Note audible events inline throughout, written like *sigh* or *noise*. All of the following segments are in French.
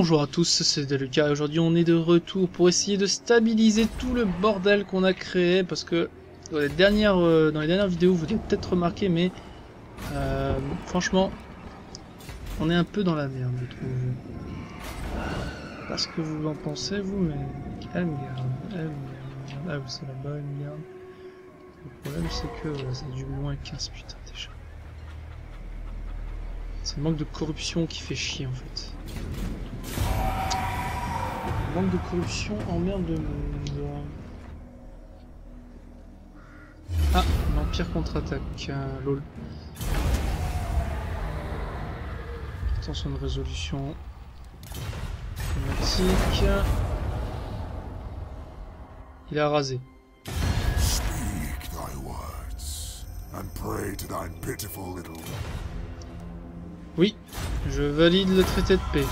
Bonjour à tous, c'est Deluca et aujourd'hui on est de retour pour essayer de stabiliser tout le bordel qu'on a créé parce que dans les dernières, euh, dans les dernières vidéos vous avez peut-être remarqué mais euh, franchement on est un peu dans la merde je trouve. Parce que vous en pensez vous mais quelle merde, quelle merde. Ah oui c'est la bonne merde. Le problème c'est que c'est du moins 15 putain déjà. C'est le manque de corruption qui fait chier en fait. Manque de corruption emmerde le monde. Ah, l'Empire contre-attaque. Euh, lol. Attention de résolution automatique. Il a rasé. Speak thy words, and pray to thine pitiful little Oui, je valide le traité de paix.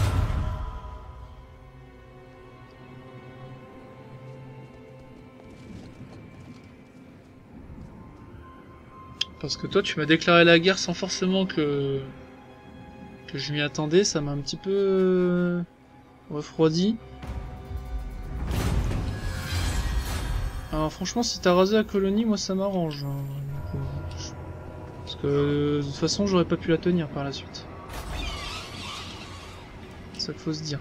Parce que toi, tu m'as déclaré la guerre sans forcément que que je m'y attendais, ça m'a un petit peu euh, refroidi. Alors franchement, si t'as rasé la colonie, moi ça m'arrange. hein. Parce que de toute façon, j'aurais pas pu la tenir par la suite. Ça qu'il faut se dire.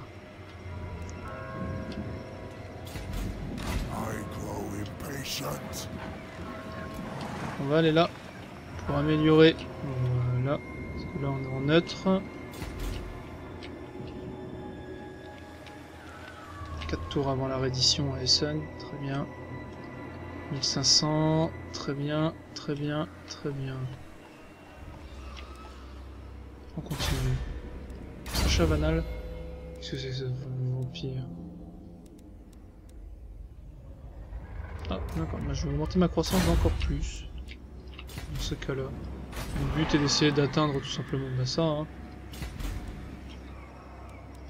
On va aller là améliorer. Voilà. Parce que là on est en neutre. 4 tours avant la reddition à Essen, très bien. 1500, très bien, très bien, très bien. On continue. Sacha Vanal. Qu'est-ce que c'est ce vampire? Ah, d'accord, je vais augmenter ma croissance encore plus. Dans ce cas-là. Le but est d'essayer d'atteindre tout simplement ça. Hein.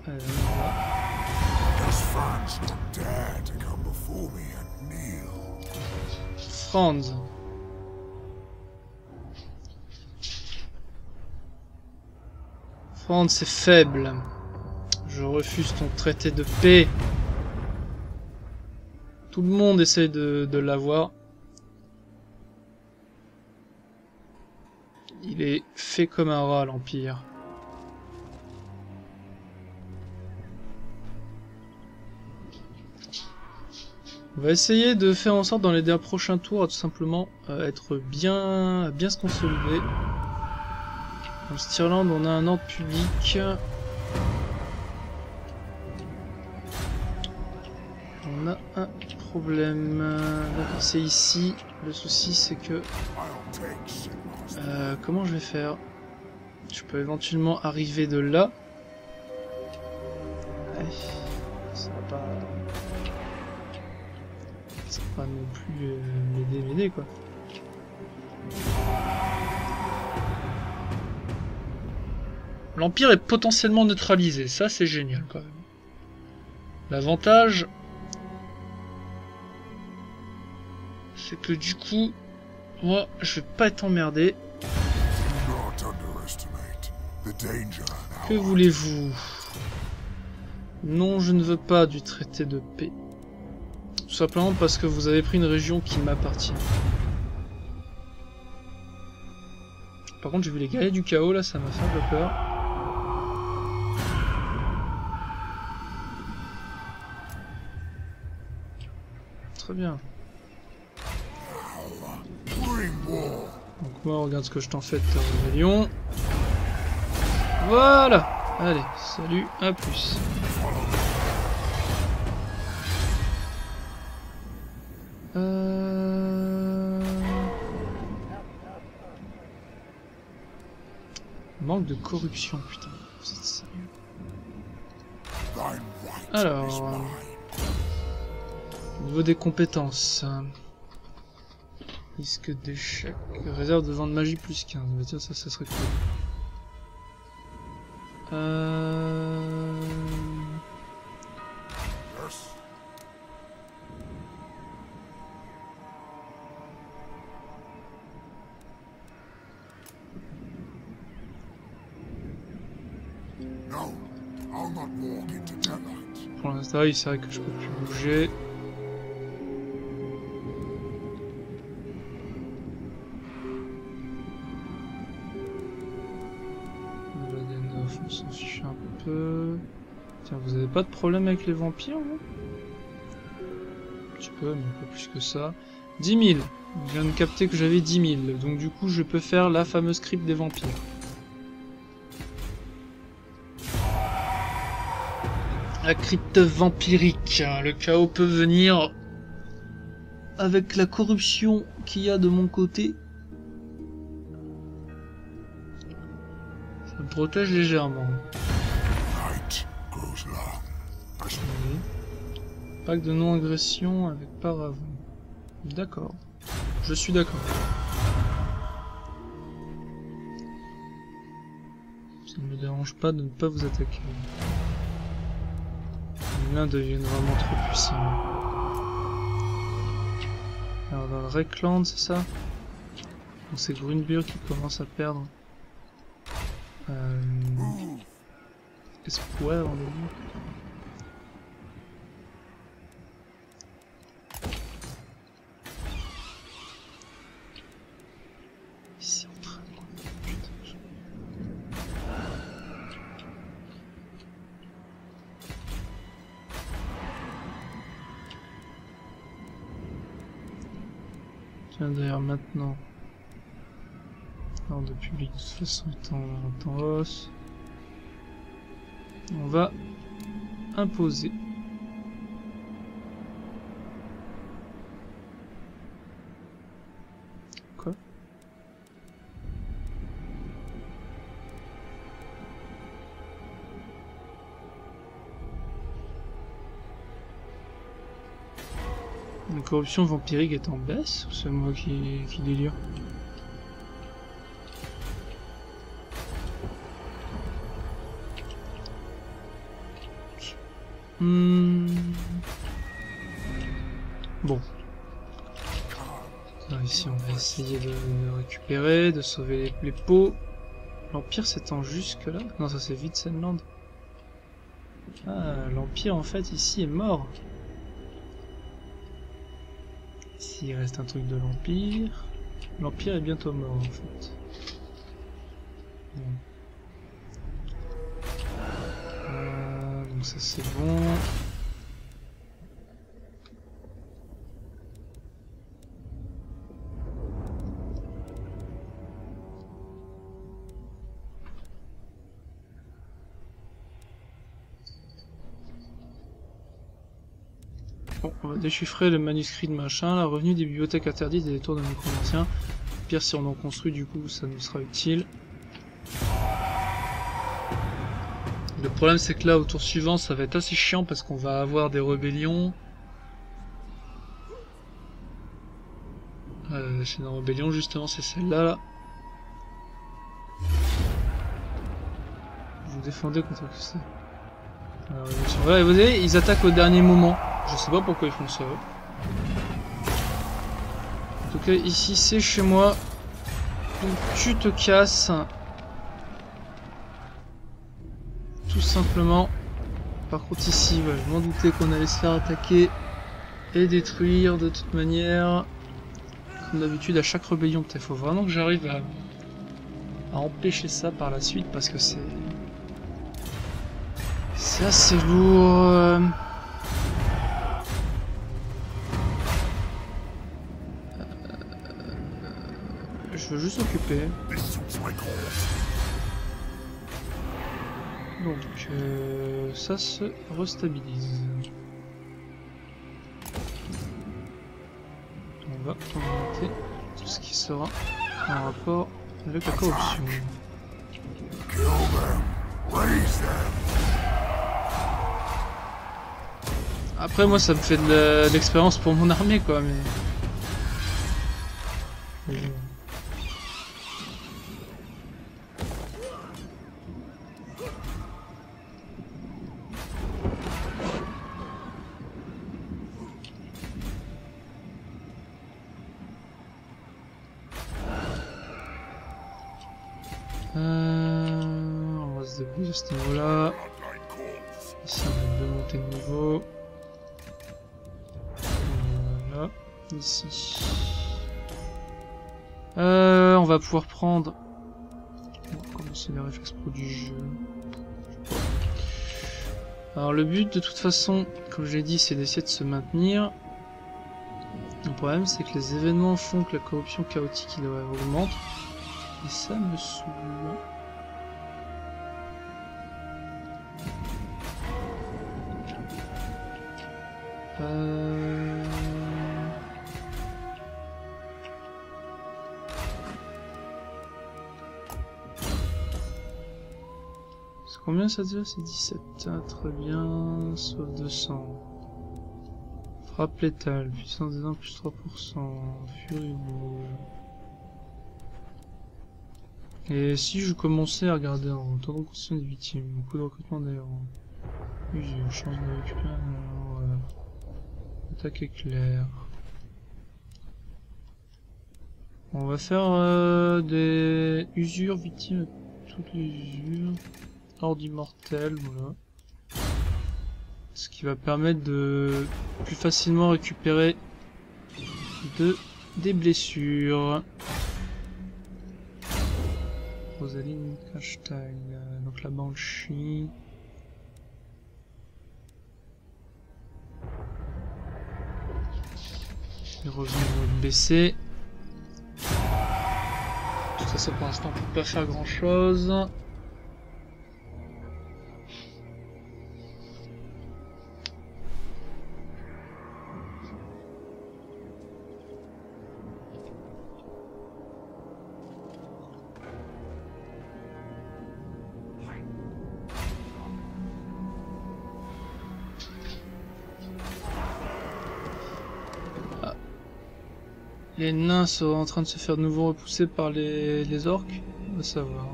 Euh, voilà. Does Franz? Franz. Franz, c'est faible. Je refuse ton traité de paix. Tout le monde essaie de, de l'avoir. Il est fait comme un rat, l'Empire. On va essayer de faire en sorte dans les deux prochains tours à tout simplement euh, être bien, bien se consolider. Dans Stirland, on a un ordre public. On a un problème. C'est ici. Le souci, c'est que euh, comment je vais faire? Je peux éventuellement arriver de là. Ouais, ça va pas. Ça va pas non plus euh, m'aider, m'aider quoi. L'Empire est potentiellement neutralisé, ça c'est génial quand même. L'avantage, c'est que du coup, moi je vais pas danger Que voulez-vous? Non, je ne veux pas du traité de paix. Tout simplement parce que vous avez pris une région qui m'appartient. Par contre, j'ai vu les guerriers du chaos là, ça m'a fait un peu peur. Très bien. Donc moi, regarde ce que je t'en fais de ta. Voilà Allez, salut, à plus. Euh... Manque de corruption, putain. Vous êtes sérieux Alors, mine. Au niveau des compétences. Risque d'échec. Réserve de vente magie plus 15. Bah tiens, ça, ça serait cool. Euh... Pour l'instant, oui, c'est vrai que je peux plus bouger. On s'en un peu. Tiens, vous avez pas de problème avec les vampires, vous? Un petit peu, mais peu plus que ça. 10 000 Je viens de capter que j'avais 10 000, donc du coup je peux faire la fameuse crypte des vampires. La crypte vampirique. Le chaos peut venir avec la corruption qu'il y a de mon côté. Protège légèrement. Oui. Pacte de non-agression avec paravent. D'accord. Je suis d'accord. Ça ne me dérange pas de ne pas vous attaquer. L'un devient vraiment trop puissant. Alors dans le Reckland, c'est ça? Donc c'est Grunbur qui commence à perdre. Euh... Espoir en début. Ici en train de... Putain, je- Tiens d'ailleurs maintenant. Façon est en, en hausse. On va imposer. Quoi? La corruption vampirique est en baisse ou c'est moi qui, qui délire? Hmm. Bon. Alors ici on va essayer de récupérer, de sauver les, les pots. L'Empire s'étend jusque là Non ça c'est Vitsenland. Ah, l'Empire en fait ici est mort. Ici reste un truc de l'Empire. L'Empire est bientôt mort en fait. Ça c'est bon. Bon, on va déchiffrer le manuscrit de machin, la revenu des bibliothèques interdites et des tours de nécromanciens. Pire si on en construit du coup ça nous sera utile. Le problème c'est que là au tour suivant ça va être assez chiant parce qu'on va avoir des rébellions. Euh, c'est une rébellion justement, c'est celle-là là. Vous défendez contre qui c'est? Ouais, vous voyez, ils attaquent au dernier moment. Je sais pas pourquoi ils font ça. En tout cas, ici c'est chez moi. Donc tu te casses. Tout simplement. Par contre ici, je m'en doutais qu'on allait se faire attaquer et détruire de toute manière. Comme d'habitude à chaque rébellion. Il faut vraiment que j'arrive à, empêcher ça par la suite parce que c'est... C'est assez lourd. euh. Je veux juste occuper. Donc, euh, ça se restabilise. On va augmenter tout ce qui sera en rapport avec la corruption. Après, moi, ça me fait de l'expérience pour mon armée, quoi, mais de toute façon, comme je l'ai dit, c'est d'essayer de se maintenir. Le problème c'est que les événements font que la corruption chaotique il augmente. Et ça me saoule. Euh... combien ça déjà C'est 17. Ah, très bien. Sauf 200. Frappe létale. Puissance des plus 3%. Furie. Et si je commençais à regarder en temps de constitution des victimes, coup de recrutement d'ailleurs. Oui, j'ai une chance de récupérer. Attaque éclair. On va faire euh, des usures victimes toutes les usures. Hors d'immortel, voilà. Ce qui va permettre de plus facilement récupérer de des blessures. Rosaline hashtag, euh, donc la Banshee. Les revenus vont baissés. Tout ça, ça pour l'instant, on peut pas faire grand chose. Les nains sont en train de se faire de nouveau repousser par les, orques On va savoir.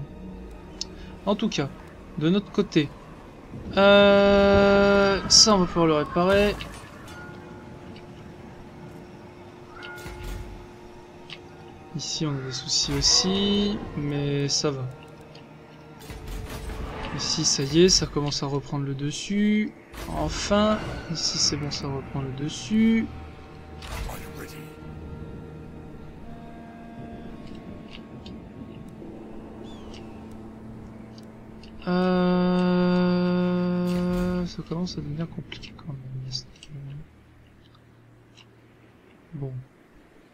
En tout cas, de notre côté, euh, ça on va pouvoir le réparer. Ici on a des soucis aussi, mais ça va. Ici ça y est, ça commence à reprendre le dessus. Enfin, ici c'est bon, ça reprend le dessus. Euh... Ça commence à devenir compliqué quand même. Bon.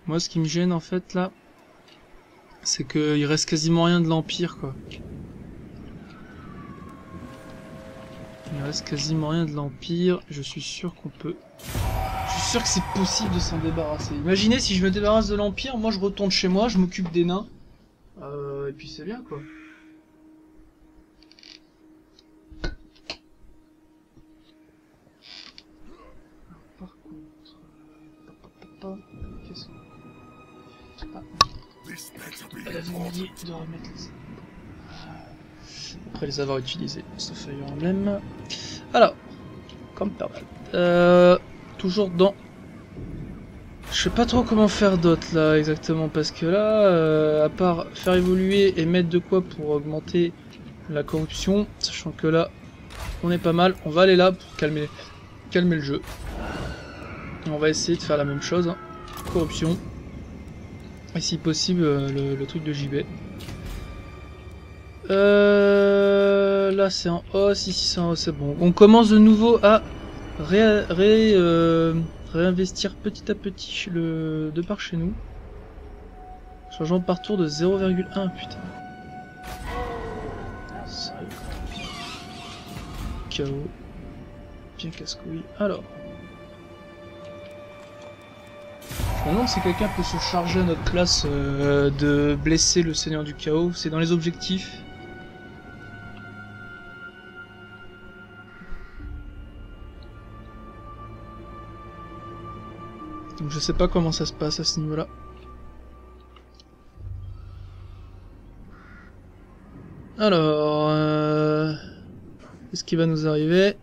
Moi, ce qui me gêne en fait là, c'est qu'il reste quasiment rien de l'Empire quoi. Il reste quasiment rien de l'Empire. Je suis sûr qu'on peut. Je suis sûr que c'est possible de s'en débarrasser. Imaginez si je me débarrasse de l'Empire, moi je retourne chez moi, je m'occupe des nains. Euh, et puis c'est bien quoi. De remettre les... Après les avoir utilisés, ce feuille emblème. Alors, comme par mal. Euh, toujours dans... Je sais pas trop comment faire d'autre là exactement parce que là, euh, à part faire évoluer et mettre de quoi pour augmenter la corruption, sachant que là, on est pas mal, on va aller là pour calmer, calmer le jeu. Et on va essayer de faire la même chose, hein. corruption. Et si possible, euh, le, truc de JB. Euh, là c'est en hausse, ici c'est en hausse, c'est bon. On commence de nouveau à euh, réinvestir petit à petit le, de par chez nous. Changeant par tour de 0,1, putain. Sérieux. Chaos. Bien casse-couille. Alors. Demande si quelqu'un peut se charger à notre place euh, de blesser le Seigneur du Chaos. C'est dans les objectifs. Donc je sais pas comment ça se passe à ce niveau-là. Alors, euh... qu'est-ce qui va nous arriver?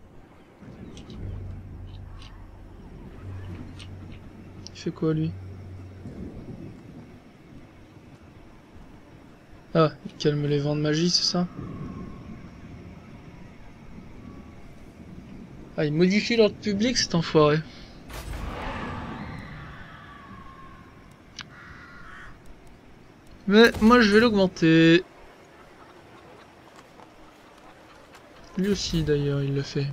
Quoi lui? Ah, il calme les vents de magie, c'est ça? Ah, il modifie l'ordre public, cet enfoiré. Mais moi je vais l'augmenter. Lui aussi d'ailleurs il le fait.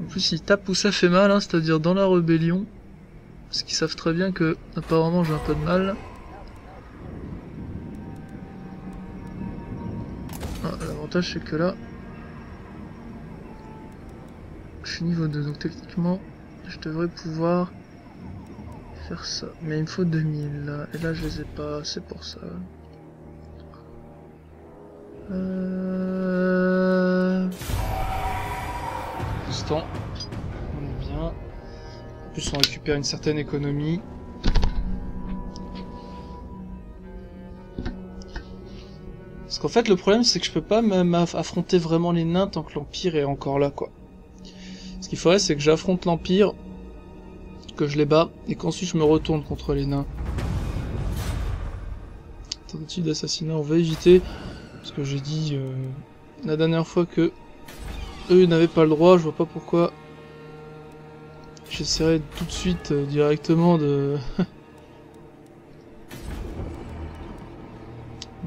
En plus il tape où ça fait mal, hein, c'est-à-dire dans la rébellion. Parce qu'ils savent très bien que apparemment j'ai un peu de mal. Ah, L'avantage c'est que là, je suis niveau 2, donc techniquement je devrais pouvoir faire ça. Mais il me faut 2000 là, et là je les ai pas, c'est pour ça. Euh... on récupère une certaine économie. Parce qu'en fait le problème c'est que je peux pas même affronter vraiment les nains tant que l'Empire est encore là quoi. Ce qu'il faudrait c'est que j'affronte l'Empire, que je les bats, et qu'ensuite je me retourne contre les nains. Tentative d'assassinat on va éviter, parce que j'ai dit euh, la dernière fois que eux n'avaient pas le droit, je vois pas pourquoi j'essaierai tout de suite euh, directement *laughs* de...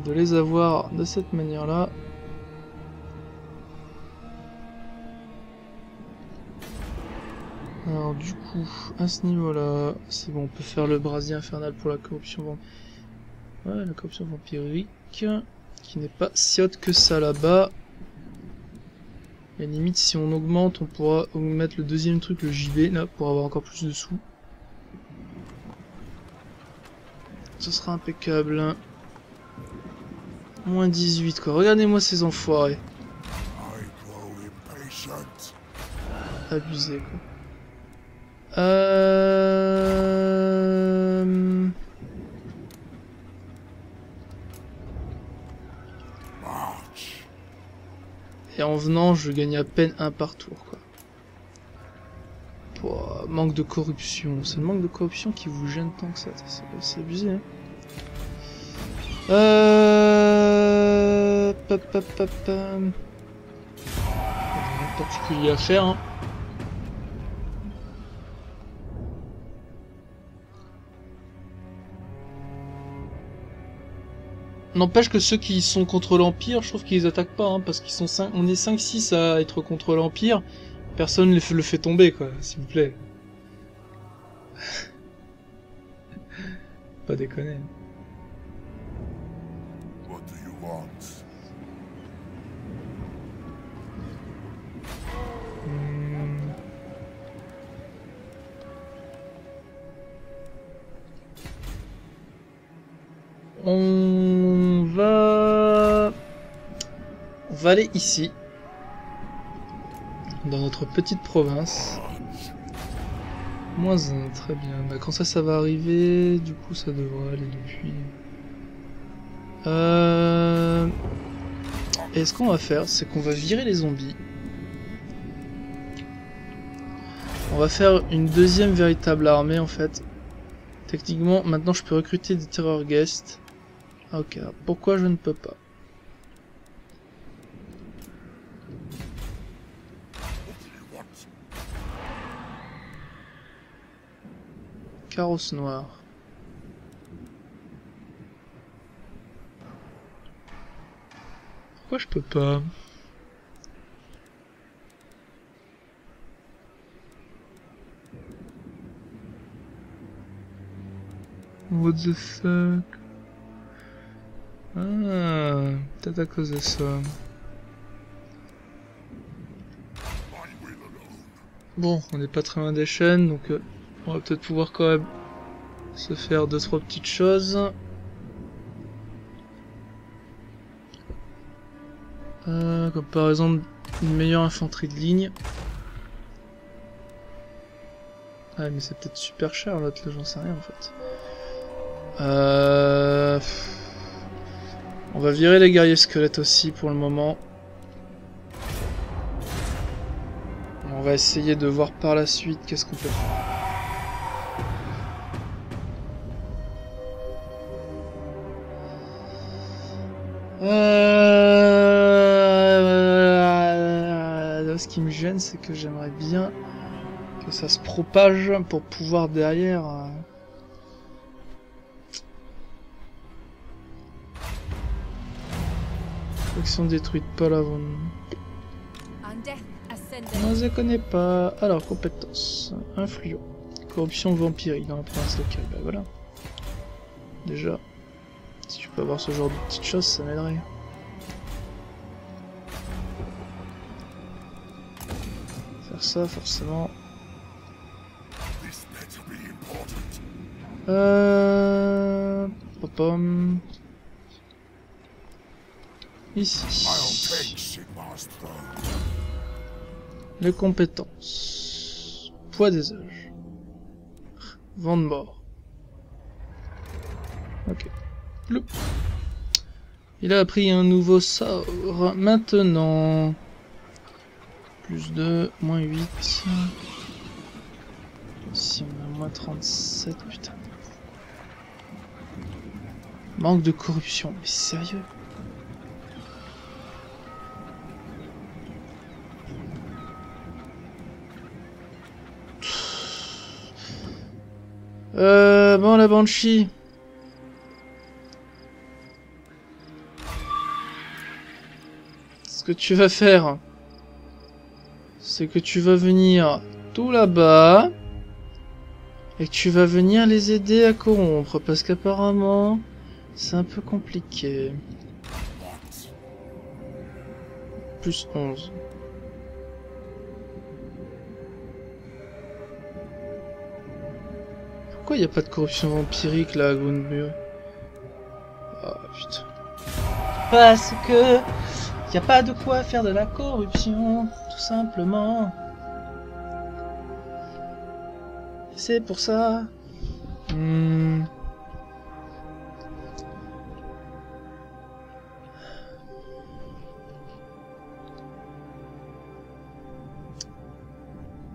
les avoir de cette manière-là. Alors du coup, à ce niveau-là, c'est bon, on peut faire le brasier infernal pour la corruption la corruption vampirique, qui n'est pas si haute que ça là-bas. Et limite, si on augmente, on pourra mettre le deuxième truc, le JV, là, pour avoir encore plus de sous. Ce sera impeccable. Hein. Moins 18 quoi. Regardez-moi ces enfoirés. Abusé quoi. Euh... Et en venant, je gagne à peine un par tour quoi. Manque de corruption. C'est le manque de corruption qui vous gêne tant que ça. C'est abusé hein. Euh... Pas particulier à faire. Hein. N'empêche que ceux qui sont contre l'Empire, je trouve qu'ils attaquent pas, hein, parce qu'ils sont 5, on est 5-6 à être contre l'Empire. Personne ne le fait tomber, quoi, s'il vous plaît. *laughs* pas déconner. Aller ici. Dans notre petite province. Moins un, très bien. Bah, quand ça, ça va arriver, du coup, ça devrait aller depuis... Euh... Et ce qu'on va faire, c'est qu'on va virer les zombies. On va faire une deuxième véritable armée, en fait. Techniquement, maintenant, je peux recruter des terror guests. Ok, pourquoi je ne peux pas? Carrosse noir. Pourquoi je peux pas What the fuck ah, peut-être à cause de ça. Bon, on n'est pas très loin des chaînes, donc euh, on va peut-être pouvoir quand même se faire deux trois petites choses. Euh, comme par exemple une meilleure infanterie de ligne. Ah mais c'est peut-être super cher l'autre, j'en sais rien en fait. Euh... On va virer les guerriers squelettes aussi pour le moment. On va essayer de voir par la suite qu'est-ce qu'on peut faire. Ce qui me gêne, c'est que j'aimerais bien que ça se propage pour pouvoir derrière... euh, détruite, pas. Undeath ascended. Moi je connais pas. Alors, compétences. Influent. Corruption vampirique dans la province locale. Bah voilà. Déjà. Si tu peux avoir ce genre de petites choses, ça m'aiderait. Ça, forcément. Euh... Popom. Ici. Les compétences. Poids des âges. Vent de mort. Ok. Il a appris un nouveau sort. Maintenant. Plus 2, moins 8. Ici on a moins 37, putain. Manque de corruption, mais sérieux Euh, bon, la Banshee. Ce que tu vas faire, c'est que tu vas venir tout là-bas et tu vas venir les aider à corrompre parce qu'apparemment c'est un peu compliqué. Plus 11. Pourquoi il n'y a pas de corruption vampirique là à Gunbur Ah putain. Parce que il n'y a pas de quoi faire de la corruption, tout simplement. C'est pour ça. Hmm.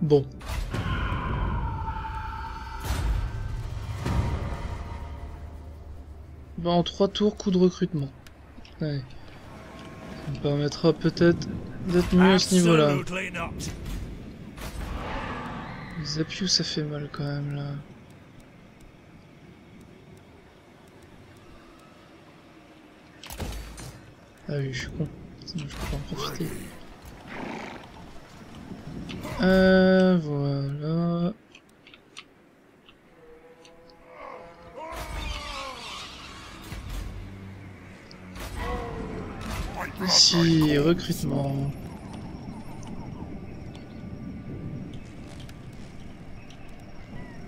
Bon. Bah, en trois tours, coup de recrutement. Ouais. Ça me permettra peut-être d'être mieux à ce niveau-là. Not. Zapiu, ça fait mal quand même là. Ah oui, je suis con. Sinon, je peux pas en profiter. Euh, voilà. Recrutement.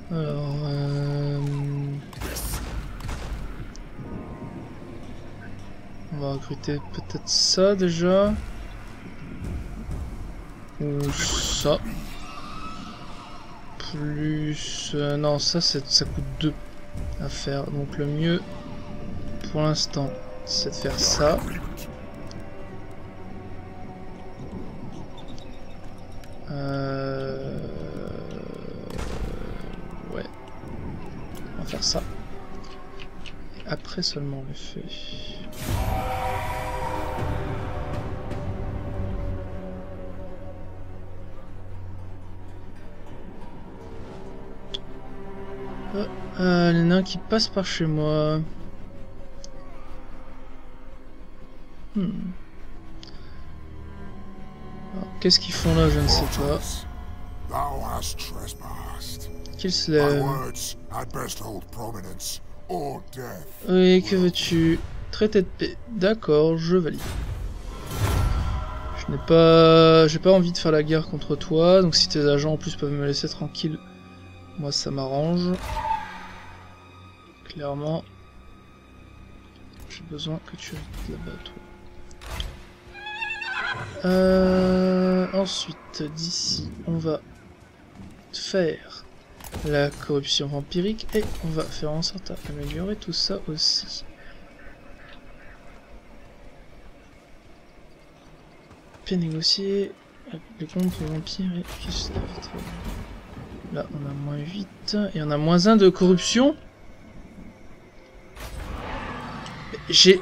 Alors, euh... On va recruter peut-être ça déjà. Ou ça. Plus... euh, non, ça, ça coûte 2 à faire. Donc le mieux, pour l'instant, c'est de faire ça. Après seulement on le fait. Ah, ah, les nains qui passent par chez moi. Hmm. Qu'est-ce qu'ils font là, je ne sais pas. Qu'ils se lèvent. Oui, que veux-tu? Traité de paix. D'accord, je valide. Je n'ai pas... J'ai pas envie de faire la guerre contre toi, donc si tes agents en plus peuvent me laisser tranquille, moi ça m'arrange. Clairement. J'ai besoin que tu restes là-bas, toi. Euh, ensuite, d'ici, on va faire la corruption vampirique et on va faire en sorte d'améliorer tout ça aussi. Puis négocier avec les comptes vampires et bien. Là on a moins 8 et on a moins 1 de corruption. J'ai...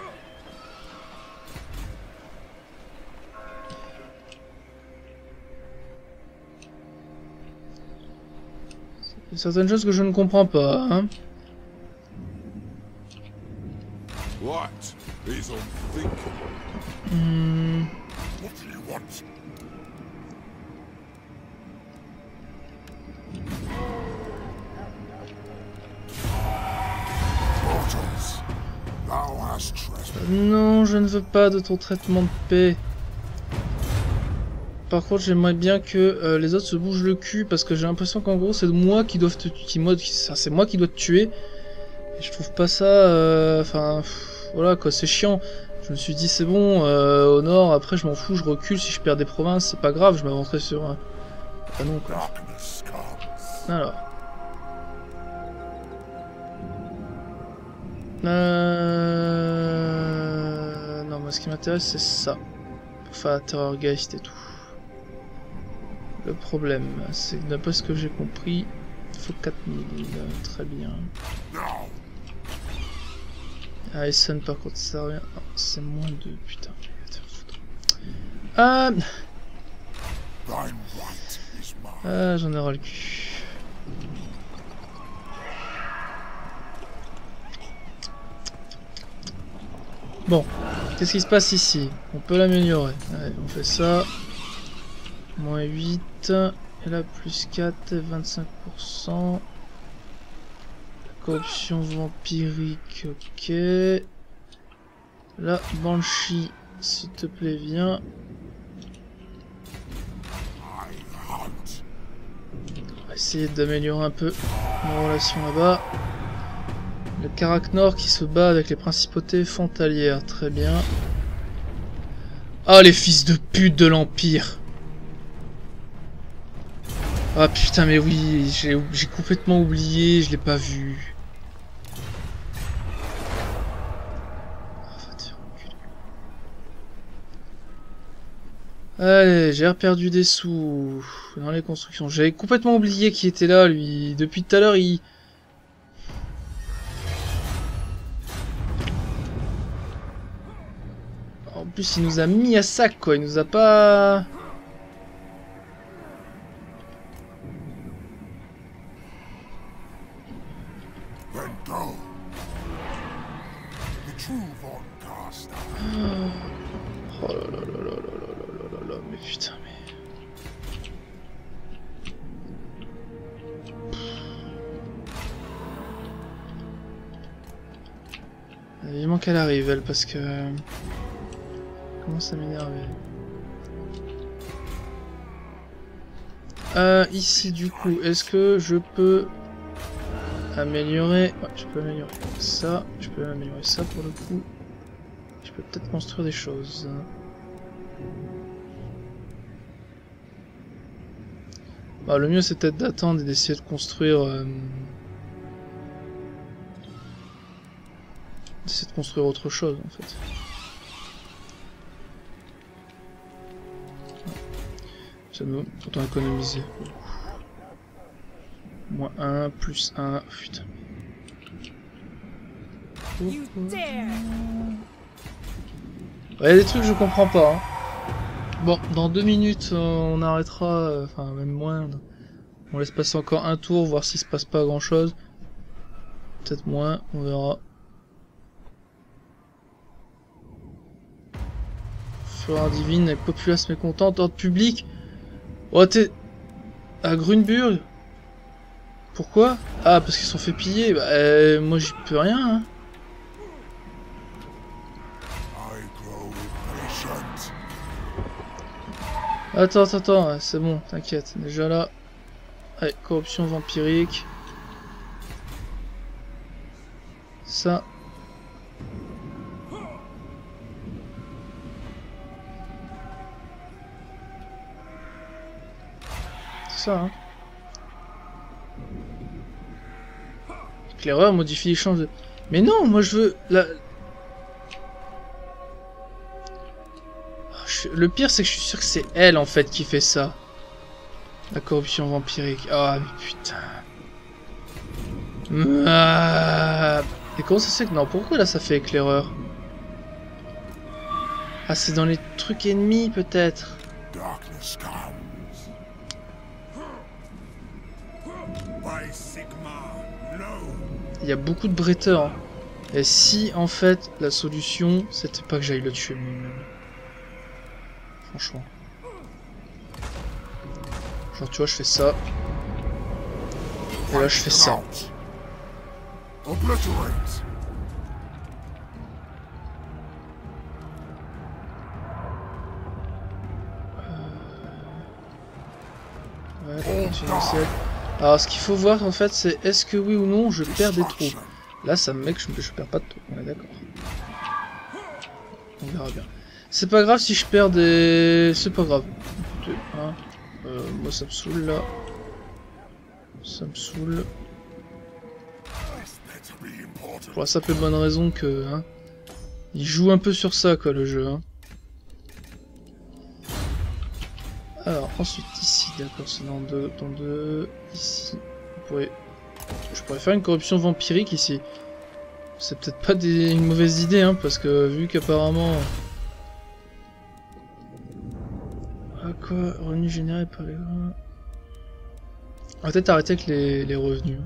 Il y a certaines choses que je ne comprends pas, hein. Hmm. Non, je ne veux pas de ton traitement de paix. Par contre, j'aimerais bien que euh, les autres se bougent le cul parce que j'ai l'impression qu'en gros, c'est moi qui dois te qui c'est moi qui te tuer. Et je trouve pas ça euh, enfin voilà quoi, c'est chiant. Je me suis dit c'est bon euh, au nord, après je m'en fous, je recule si je perds des provinces, c'est pas grave, je m'avancerai sur un quoi. Alors. Euh... Non, moi ce qui m'intéresse c'est ça. Pour faire la et tout. Le problème, c'est d'après ce que j'ai compris, il faut 4000. Très bien. Ah, Essen par contre ça revient. Ah, c'est moins de. Putain. Ah, ah j'en ai ras le cul. Bon, qu'est-ce qui se passe ici? On peut l'améliorer. Allez, on fait ça. Moins 8. Et là, plus 4, 25%. Corruption vampirique, ok. Là, Banshee, s'il te plaît, viens. On va essayer d'améliorer un peu nos relations là-bas. Le Karaknor qui se bat avec les principautés frontalières, très bien. Ah les fils de pute de l'Empire Ah putain mais oui, j'ai complètement oublié, je l'ai pas vu. Ah. Allez, j'ai perdu des sous dans les constructions. J'avais complètement oublié qu'il était là, lui. Depuis tout à l'heure, il... En plus, il nous a mis à sac, quoi. Il nous a pas... parce que... Comment ça m'énerver Euh, ici, du coup, est-ce que je peux améliorer... Je peux améliorer ça, je peux améliorer ça pour le coup. Je peux peut-être construire des choses. Bah, le mieux c'est peut-être d'attendre et d'essayer de construire... euh, De construire autre chose en fait. Ça me... Autant économiser. Moins 1, plus 1, putain. Ouais, y a des trucs que je comprends pas. hein. Bon, dans deux minutes, euh, on arrêtera, euh, enfin même moins. On laisse passer encore un tour, voir s'il se passe pas grand chose. Peut-être moins, on verra. Divine avec populace mécontente, ordre public. Oh t'es... À Grunburg Pourquoi? Ah, parce qu'ils sont fait piller. Bah, euh, moi j'y peux rien, hein. Attends, attends, attends, c'est bon, t'inquiète. Déjà là. Allez, corruption vampirique. Ça. Ça, hein. Éclaireur modifie les chances de... Mais non, moi je veux... La... Je- Le pire, c'est que je suis sûr que c'est elle en fait qui fait ça. La corruption vampirique. Ah, mais putain. Ah. Et comment ça se fait que. Non, pourquoi là ça fait éclaireur Ah, c'est dans les trucs ennemis peut-être. Y a beaucoup de bretteurs. hein. Et si, en fait, la solution, c'était pas que j'aille le tuer lui-même. Franchement. Genre, tu vois, je fais ça. Et là, je fais ça. Obliterate. Ouais. Alors, ce qu'il faut voir, en fait, c'est est-ce que oui ou non, je perds des troupes. Là, ça me met que je, perds pas de troupes, on est d'accord. On verra bien. C'est pas grave si je perds des... C'est pas grave. Écoutez, hein, euh, moi, ça me saoule, là. Ça me saoule. Pour la simple bonne raison que... Hein, il joue un peu sur ça, quoi, le jeu. Hein. Alors, ensuite, ici, d'accord, c'est dans deux, dans deux... Ici, on pourrait... Je pourrais faire une corruption vampirique, ici. C'est peut-être pas une mauvaise idée, hein, parce que vu qu'apparemment... Ah quoi Revenus générés par les... On va peut-être arrêter avec les, les revenus.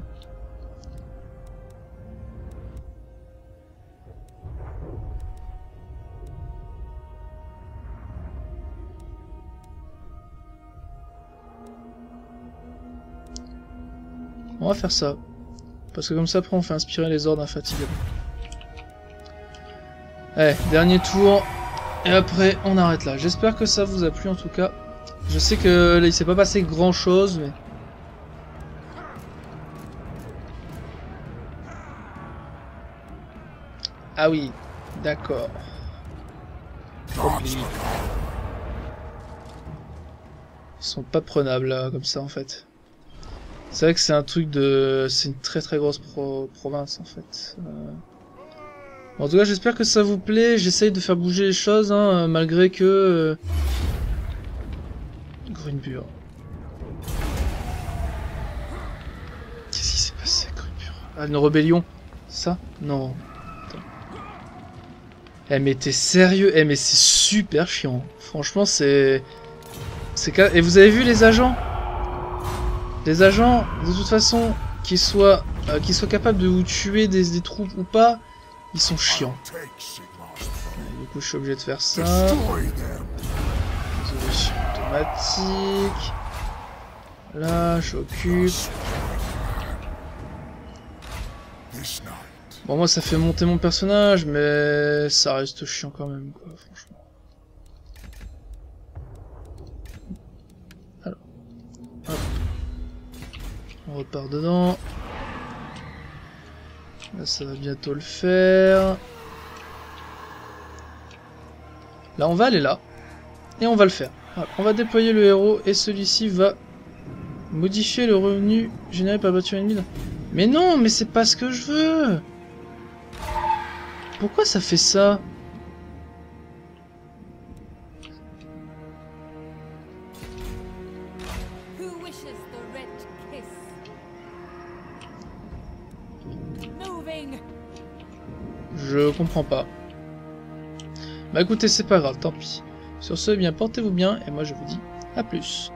On va faire ça. Parce que comme ça, après, on fait inspirer les ordres infatigables. Allez, dernier tour. Et après, on arrête là. J'espère que ça vous a plu, en tout cas. Je sais que là, il s'est pas passé grand chose, mais... Ah oui, d'accord. Ils sont pas prenables, là, comme ça, en fait. C'est vrai que c'est un truc de... C'est une très très grosse pro- province en fait. Euh, En tout cas j'espère que ça vous plaît, j'essaye de faire bouger les choses hein, malgré que... euh, Grunbur. Qu'est-ce qui s'est passé Grunbur Ah une rébellion Ça? Non. Eh mais t'es sérieux? Eh mais c'est super chiant. Franchement c'est... C'est Et vous avez vu les agents? Les agents, de toute façon, qu'ils soient, euh, soient capables de vous tuer des, des troupes ou pas, ils sont chiants. Du coup, je suis obligé de faire ça. Résolution automatique. Là, j'occupe. Bon, moi, ça fait monter mon personnage, mais ça reste chiant quand même, quoi, franchement. On repart dedans. Là, ça va bientôt le faire. Là, on va aller là. Et on va le faire. On va déployer le héros et celui-ci va modifier le revenu généré par la voiture ennemie. Mais non, mais c'est pas ce que je veux pourquoi ça fait ça? Comprends pas. Bah écoutez, c'est pas grave, tant pis. Sur ce, eh bien portez-vous bien et moi je vous dis à plus.